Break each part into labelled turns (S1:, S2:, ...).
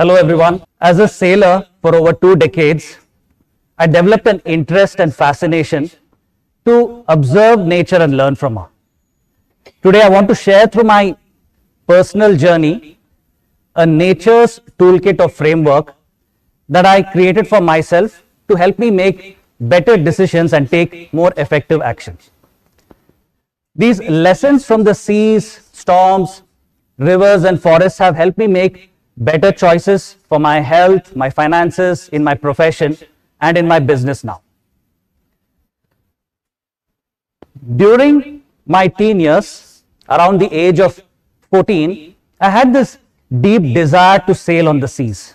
S1: Hello, everyone. As a sailor for over two decades, I developed an interest and fascination to observe nature and learn from her. Today, I want to share through my personal journey a nature's toolkit of framework that I created for myself to help me make better decisions and take more effective actions. These lessons from the seas, storms, rivers, and forests have helped me make better choices for my health, my finances, in my profession, and in my business now. During my teen years, around the age of 14, I had this deep desire to sail on the seas.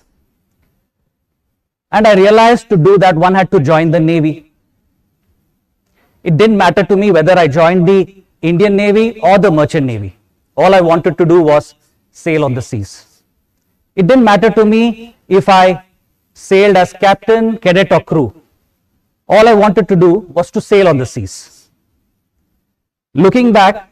S1: And I realized to do that, one had to join the Navy. It didn't matter to me whether I joined the Indian Navy or the Merchant Navy. All I wanted to do was sail on the seas. It didn't matter to me if I sailed as captain, cadet, or crew. All I wanted to do was to sail on the seas. Looking back,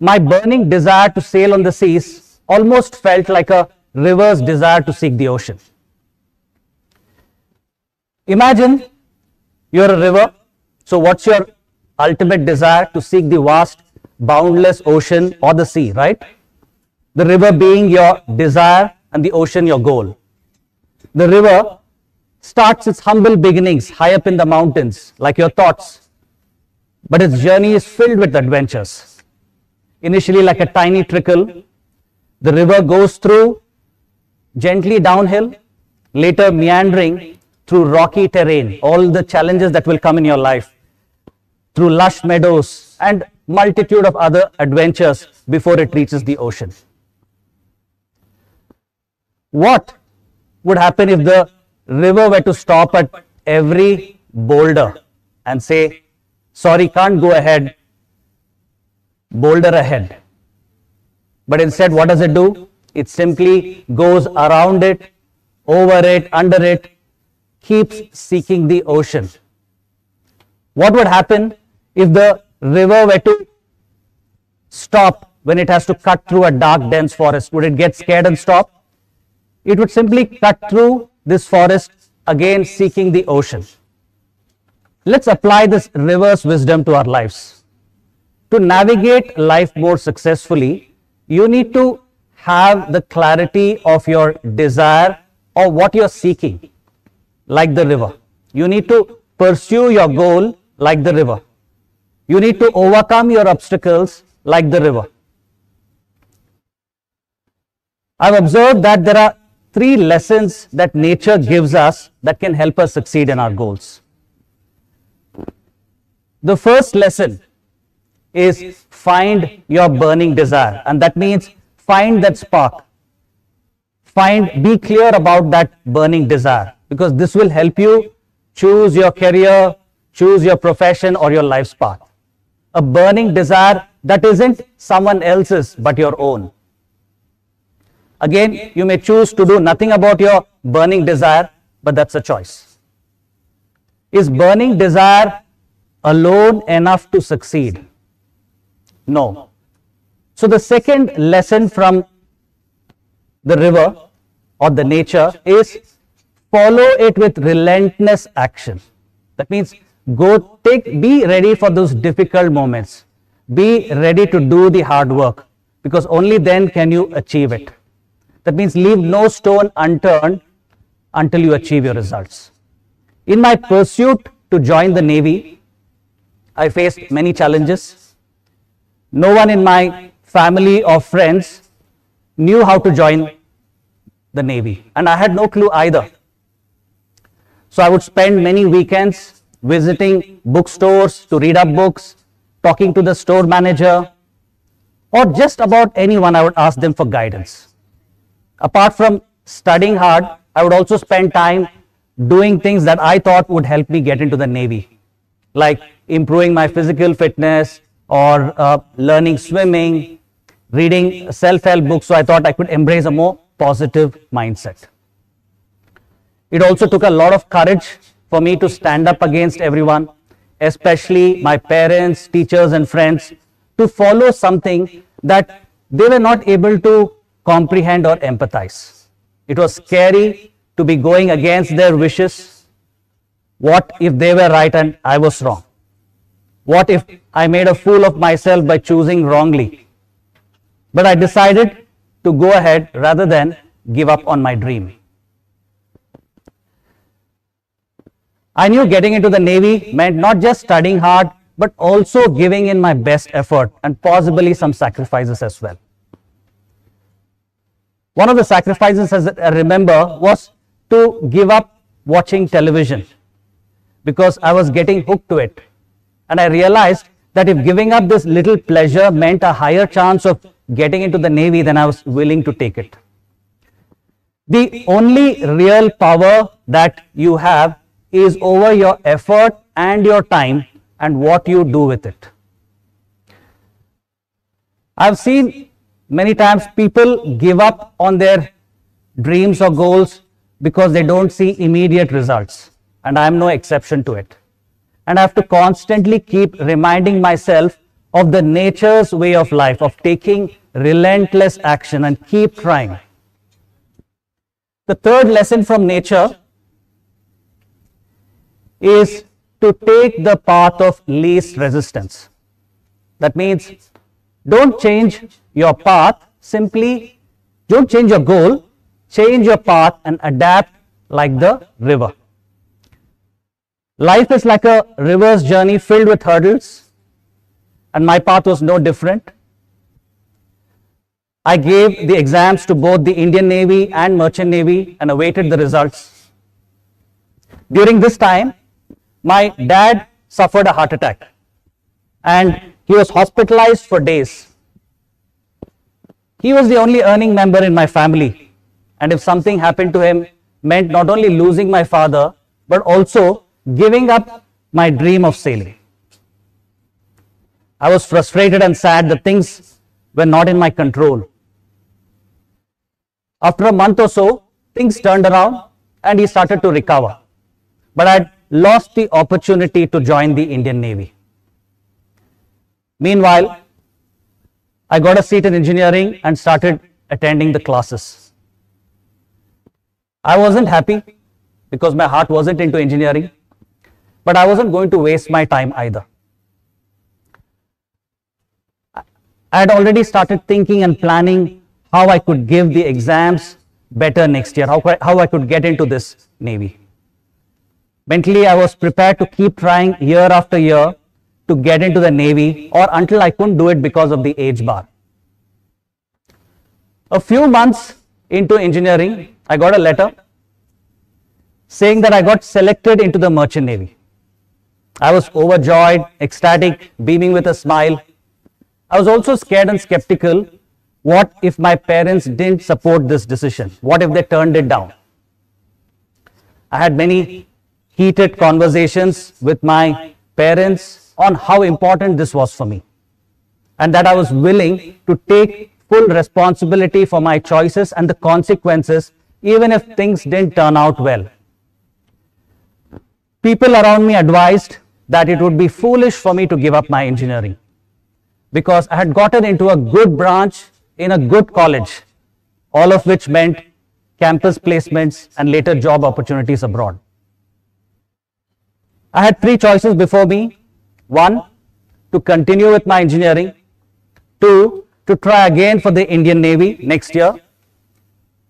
S1: my burning desire to sail on the seas almost felt like a river's desire to seek the ocean. Imagine you're a river. So, what's your ultimate desire? To seek the vast, boundless ocean or the sea, right? The river being your desire and the ocean your goal. The river starts its humble beginnings high up in the mountains, like your thoughts, but its journey is filled with adventures. Initially, like a tiny trickle, the river goes through gently downhill, later meandering through rocky terrain, all the challenges that will come in your life, through lush meadows and multitude of other adventures before it reaches the ocean. What would happen if the river were to stop at every boulder and say, sorry, can't go ahead, boulder ahead. But instead, what does it do? It simply goes around it, over it, under it, keeps seeking the ocean. What would happen if the river were to stop when it has to cut through a dark, dense forest? Would it get scared and stop? It would simply cut through this forest, again seeking the ocean. Let's apply this river's wisdom to our lives. To navigate life more successfully, you need to have the clarity of your desire or what you're seeking like the river. You need to pursue your goal like the river. You need to overcome your obstacles like the river. I've observed that there are three lessons that nature gives us that can help us succeed in our goals. The first lesson is find your burning desire, and that means find that spark. Find, be clear about that burning desire because this will help you choose your career, choose your profession or your life's path. A burning desire that isn't someone else's but your own. Again, you may choose to do nothing about your burning desire, but that's a choice. Is burning desire alone enough to succeed? No. So, the second lesson from the river or the nature is follow it with relentless action. That means go take, be ready for those difficult moments. Be ready to do the hard work because only then can you achieve it. That means leave no stone unturned until you achieve your results. In my pursuit to join the Navy, I faced many challenges. No one in my family or friends knew how to join the Navy, and I had no clue either. So I would spend many weekends visiting bookstores to read up books, talking to the store manager, or just about anyone I would ask them for guidance. Apart from studying hard, I would also spend time doing things that I thought would help me get into the Navy, like improving my physical fitness or uh, learning swimming, reading self help books. So I thought I could embrace a more positive mindset. It also took a lot of courage for me to stand up against everyone, especially my parents, teachers, and friends, to follow something that they were not able to comprehend or empathize. It was scary to be going against their wishes. What if they were right and I was wrong? What if I made a fool of myself by choosing wrongly? But I decided to go ahead rather than give up on my dream. I knew getting into the Navy meant not just studying hard, but also giving in my best effort and possibly some sacrifices as well. One of the sacrifices, as I remember, was to give up watching television because I was getting hooked to it. And I realized that if giving up this little pleasure meant a higher chance of getting into the Navy, then I was willing to take it. The only real power that you have is over your effort and your time and what you do with it. I've seen many times people give up on their dreams or goals because they don't see immediate results, and I'm no exception to it. And I have to constantly keep reminding myself of the nature's way of life, of taking relentless action and keep trying. The third lesson from nature is to take the path of least resistance. That means don't change your path, simply don't change your goal, change your path and adapt like the river. Life is like a river's journey filled with hurdles, and my path was no different. I gave the exams to both the Indian Navy and Merchant Navy and awaited the results. During this time, my dad suffered a heart attack and he was hospitalized for days. He was the only earning member in my family, and if something happened to him, meant not only losing my father, but also giving up my dream of sailing. I was frustrated and sad that things were not in my control. After a month or so, things turned around and he started to recover. But I had lost the opportunity to join the Indian Navy. Meanwhile, I got a seat in engineering and started attending the classes. I wasn't happy because my heart wasn't into engineering, but I wasn't going to waste my time either. I had already started thinking and planning how I could give the exams better next year, how, how I could get into this Navy. Mentally, I was prepared to keep trying year after year to get into the Navy or until I couldn't do it because of the age bar. A few months into engineering, I got a letter saying that I got selected into the Merchant Navy. I was overjoyed, ecstatic, beaming with a smile. I was also scared and skeptical. What if my parents didn't support this decision? What if they turned it down? I had many heated conversations with my parents on how important this was for me and that I was willing to take full responsibility for my choices and the consequences even if things didn't turn out well. People around me advised that it would be foolish for me to give up my engineering because I had gotten into a good branch in a good college, all of which meant campus placements and later job opportunities abroad. I had three choices before me. One, to continue with my engineering. Two, to try again for the Indian Navy next year.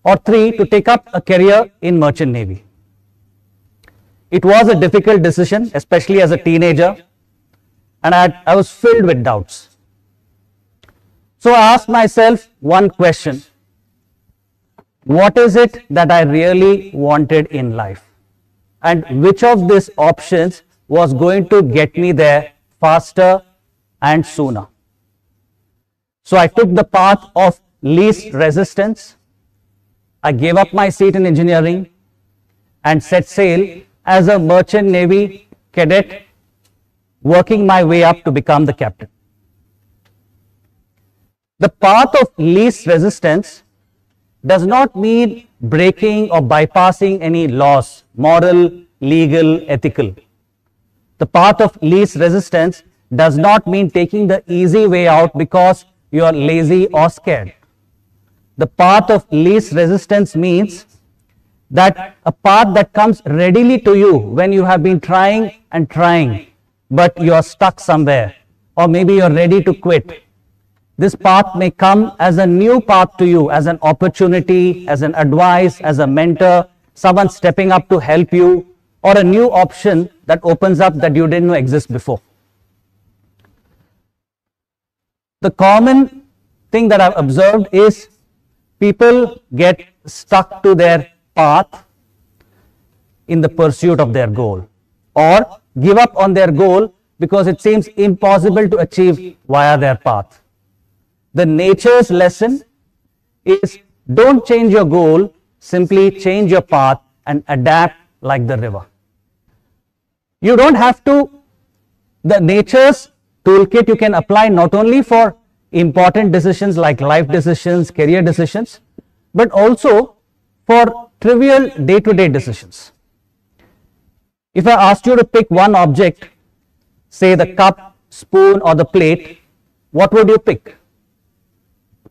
S1: Or three, to take up a career in Merchant Navy. It was a difficult decision, especially as a teenager, and I, I was filled with doubts. So I asked myself one question What is it that I really wanted in life? and which of these options was going to get me there faster and sooner. So I took the path of least resistance. I gave up my seat in engineering and set sail as a merchant navy cadet, working my way up to become the captain. The path of least resistance does not mean breaking or bypassing any laws, moral, legal, ethical. The path of least resistance does not mean taking the easy way out because you are lazy or scared. the path of least resistance means that a path that comes readily to you when you have been trying and trying, but you are stuck somewhere, or maybe you're ready to quit. This path may come as a new path to you, as an opportunity, as an advice, as a mentor, someone stepping up to help you, or a new option that opens up that you didn't know exist before. The common thing that I've observed is people get stuck to their path in the pursuit of their goal or give up on their goal because it seems impossible to achieve via their path. The nature's lesson is don't change your goal, simply change your path and adapt like the river. You don't have to, the nature's toolkit you can apply not only for important decisions like life decisions, career decisions, but also for trivial day to day decisions. If I asked you to pick one object, say the cup, spoon, or the plate, what would you pick?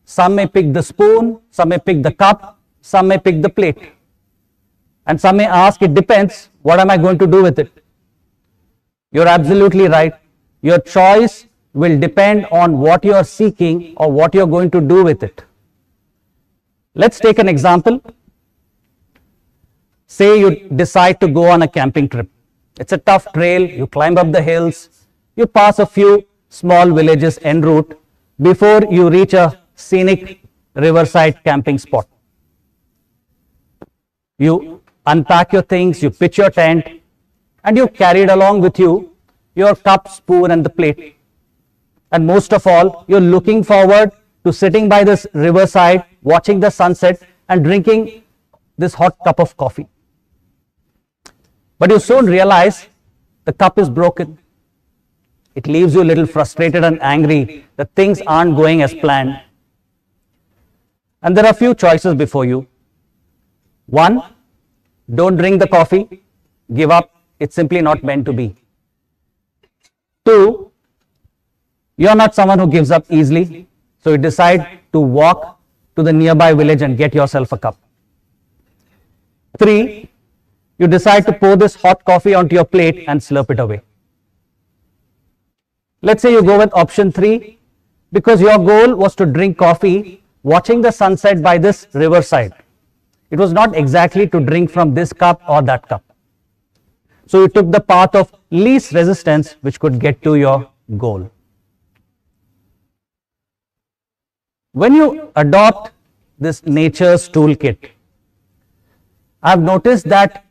S1: Some may pick the spoon, some may pick the cup, some may pick the plate. And some may ask, it depends, what am I going to do with it? You're absolutely right. Your choice will depend on what you are seeking or what you're going to do with it. Let's take an example. Say you decide to go on a camping trip. It's a tough trail, you climb up the hills, you pass a few small villages en route before you reach a scenic riverside camping spot. You unpack your things, you pitch your tent, and you carried along with you your cup, spoon, and the plate. And most of all, you're looking forward to sitting by this riverside, watching the sunset, and drinking this hot cup of coffee. But you soon realize the cup is broken. It leaves you a little frustrated and angry that things aren't going as planned. And there are a few choices before you. One, don't drink the coffee, give up, it's simply not meant to be. Two, you're not someone who gives up easily, so you decide to walk to the nearby village and get yourself a cup. Three, you decide to pour this hot coffee onto your plate and slurp it away. Let's say you go with option three because your goal was to drink coffee watching the sunset by this riverside. It was not exactly to drink from this cup or that cup. So you took the path of least resistance which could get to your goal. When you adopt this nature's toolkit, I've noticed that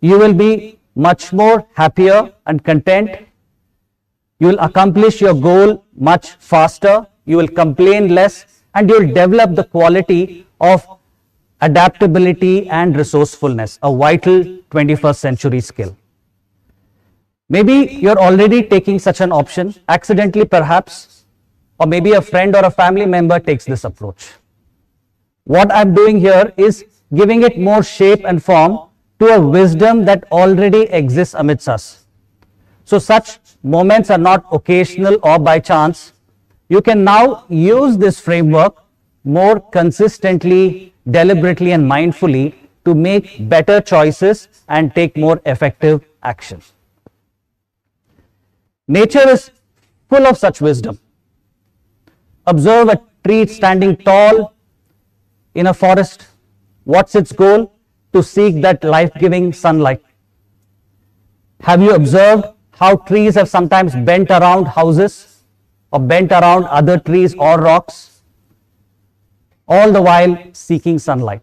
S1: you will be much more happier and content. You will accomplish your goal much faster. You will complain less and you will develop the quality of adaptability and resourcefulness, a vital 21st century skill. Maybe you're already taking such an option, accidentally perhaps, or maybe a friend or a family member takes this approach. What I'm doing here is giving it more shape and form to a wisdom that already exists amidst us. So such moments are not occasional or by chance. You can now use this framework more consistently, deliberately and mindfully to make better choices and take more effective actions. Nature is full of such wisdom. Observe a tree standing tall in a forest. What's its goal? To seek that life-giving sunlight. Have you observed how trees have sometimes bent around houses or bent around other trees or rocks? All the while seeking sunlight.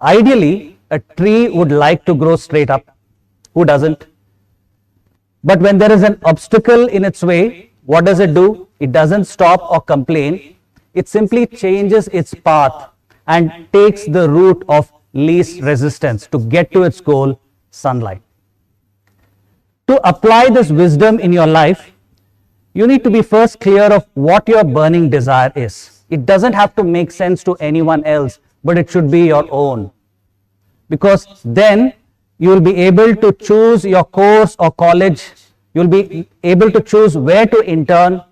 S1: Ideally, a tree would like to grow straight up. Who doesn't? But when there is an obstacle in its way, what does it do? It doesn't stop or complain. It simply changes its path and takes the route of least resistance to get to its goal, sunlight. To apply this wisdom in your life, you need to be first clear of what your burning desire is. It doesn't have to make sense to anyone else, but it should be your own. Because then you will be able to choose your course or college. You will be able to choose where to intern.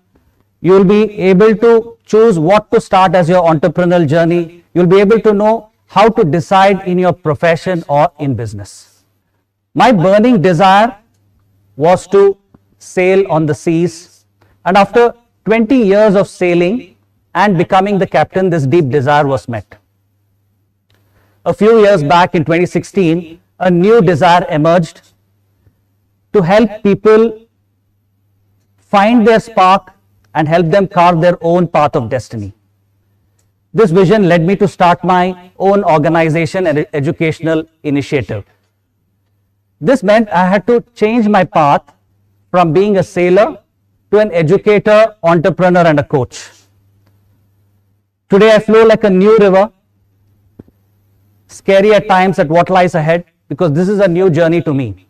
S1: You'll be able to choose what to start as your entrepreneurial journey. You'll be able to know how to decide in your profession or in business. My burning desire was to sail on the seas. And after 20 years of sailing and becoming the captain, this deep desire was met. A few years back in 2016, a new desire emerged to help people find their spark and help them carve their own path of destiny. This vision led me to start my own organization and educational initiative. This meant I had to change my path from being a sailor to an educator, entrepreneur, and a coach. Today I flow like a new river, scary at times at what lies ahead because this is a new journey to me.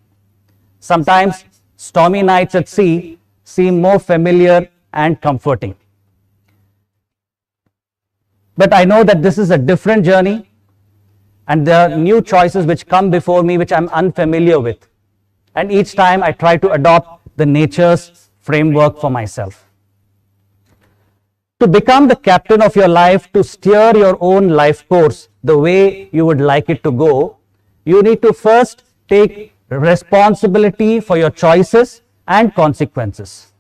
S1: Sometimes stormy nights at sea seem more familiar and comforting. But I know that this is a different journey and there are new choices which come before me which I'm unfamiliar with. And each time I try to adopt the nature's framework for myself. To become the captain of your life, to steer your own life course the way you would like it to go, you need to first take responsibility for your choices and consequences.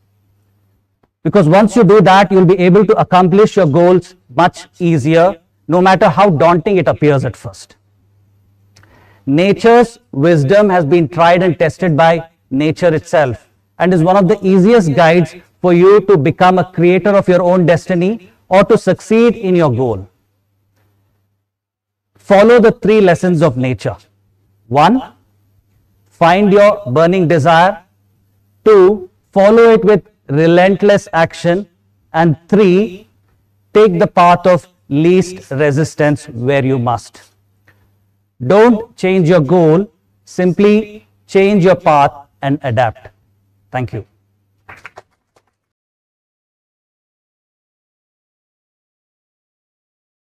S1: Because once you do that, you'll be able to accomplish your goals much easier, no matter how daunting it appears at first. Nature's wisdom has been tried and tested by nature itself and is one of the easiest guides for you to become a creator of your own destiny or to succeed in your goal. Follow the three lessons of nature. One, find your burning desire. Two, follow it with relentless action. And three, take the path of least resistance where you must. Don't change your goal, simply change your path and adapt. Thank you.